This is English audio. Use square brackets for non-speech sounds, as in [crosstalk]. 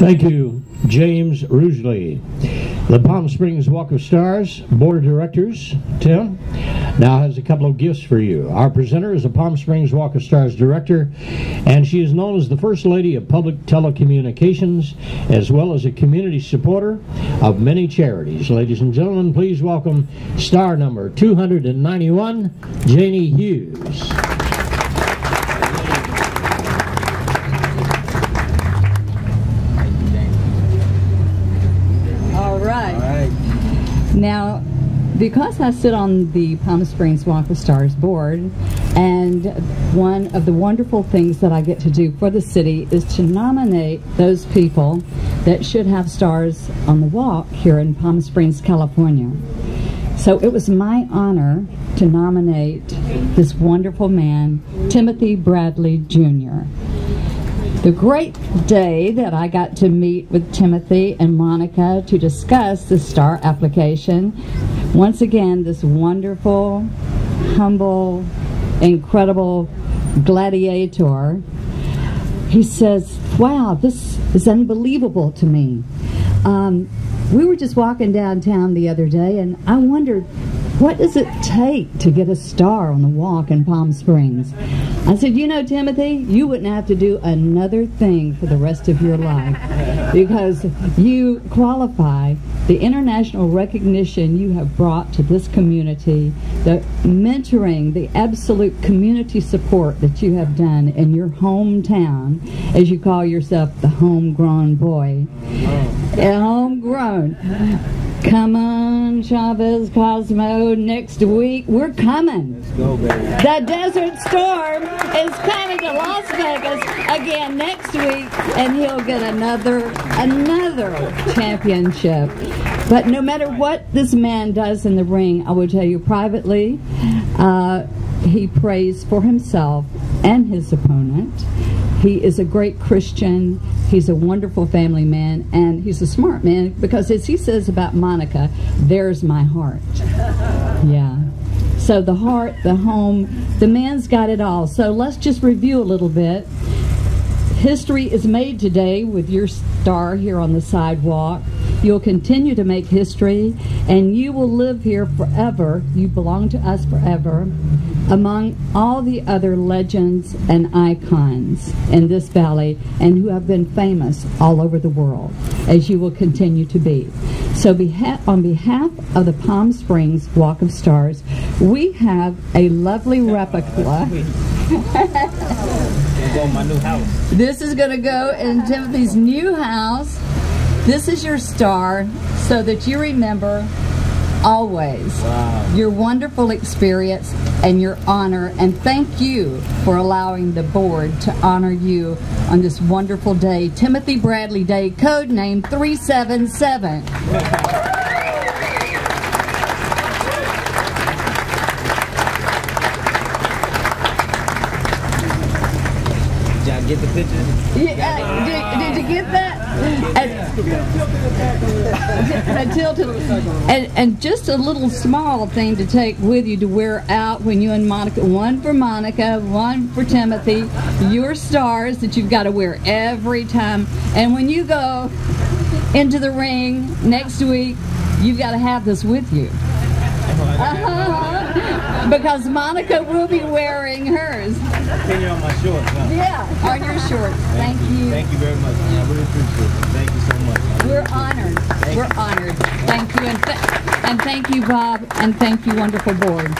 Thank you, James Rugeley. The Palm Springs Walk of Stars Board of Directors, Tim, now has a couple of gifts for you. Our presenter is a Palm Springs Walk of Stars Director, and she is known as the First Lady of Public Telecommunications, as well as a community supporter of many charities. Ladies and gentlemen, please welcome star number 291, Janie Hughes. All right. Now, because I sit on the Palm Springs Walk of Stars board, and one of the wonderful things that I get to do for the city is to nominate those people that should have stars on the walk here in Palm Springs, California. So it was my honor to nominate this wonderful man, Timothy Bradley Jr. The great day that I got to meet with Timothy and Monica to discuss the STAR application. Once again, this wonderful, humble, incredible gladiator. He says, Wow, this is unbelievable to me. Um, we were just walking downtown the other day, and I wondered, what does it take to get a star on the walk in Palm Springs? I said, you know, Timothy, you wouldn't have to do another thing for the rest of your life because you qualify the international recognition you have brought to this community, the mentoring, the absolute community support that you have done in your hometown, as you call yourself the homegrown boy. Yeah, homegrown. Come on, Chaves Cosmo. Next week, we're coming. Go, baby. The Desert Storm is coming to Las Vegas again next week, and he'll get another another championship. But no matter what this man does in the ring, I will tell you privately, uh, he prays for himself and his opponent. He is a great Christian. He's a wonderful family man, and he's a smart man because, as he says about Monica, there's my heart. [laughs] Yeah. So the heart, the home, the man's got it all. So let's just review a little bit. History is made today with your star here on the sidewalk. You'll continue to make history, and you will live here forever. You belong to us forever among all the other legends and icons in this valley and who have been famous all over the world, as you will continue to be. So, beha- on behalf of the Palm Springs Walk of Stars, we have a lovely replica. Gonna go my new house. This is going to go in Timothy's new house. This is your star so that you remember always Wow. your wonderful experience and your honor. And thank you for allowing the board to honor you on this wonderful day, Timothy Bradley Day, code name 377. Did y'all get the picture? Yeah, uh, did, did you get that? And. And, and just a little small thing to take with you to wear out when you and Monica, one for Monica, one for Timothy, your stars that you've got to wear every time. And when you go into the ring next week, you've got to have this with you. Uh-huh. [laughs] Because Monica will be wearing on my shorts, huh? Yeah, on your shorts. Thank you. Thank you very much. I really appreciate it. Thank you so much. We're honored. We're honored. Thank you, and, th- and thank you, Bob, and thank you, wonderful board.